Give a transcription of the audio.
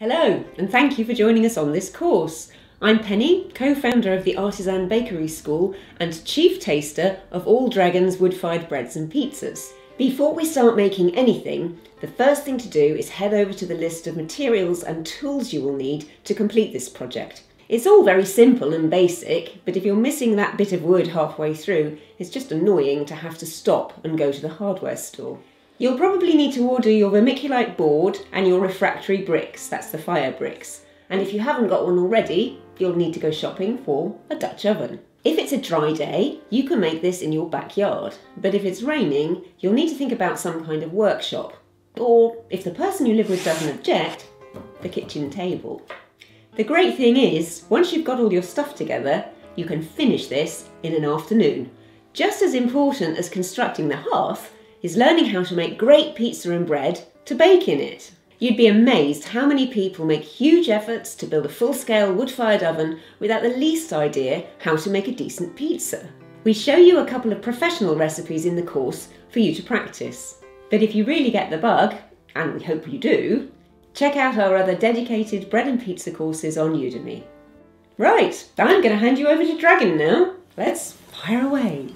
Hello, and thank you for joining us on this course. I'm Penny, co-founder of the Artisan Bakery School and chief taster of All Dragan's wood-fired breads and pizzas. Before we start making anything, the first thing to do is head over to the list of materials and tools you will need to complete this project. It's all very simple and basic, but if you're missing that bit of wood halfway through, it's just annoying to have to stop and go to the hardware store. You'll probably need to order your vermiculite board and your refractory bricks, that's the fire bricks. And if you haven't got one already, you'll need to go shopping for a Dutch oven. If it's a dry day, you can make this in your backyard, but if it's raining, you'll need to think about some kind of workshop. Or, if the person you live with doesn't object, the kitchen table. The great thing is, once you've got all your stuff together, you can finish this in an afternoon. Just as important as constructing the hearth is learning how to make great pizza and bread to bake in it. You'd be amazed how many people make huge efforts to build a full scale wood fired oven without the least idea how to make a decent pizza. We show you a couple of professional recipes in the course for you to practice. But if you really get the bug, and we hope you do, check out our other dedicated bread and pizza courses on Udemy. Right, I'm going to hand you over to Dragan now. Let's fire away.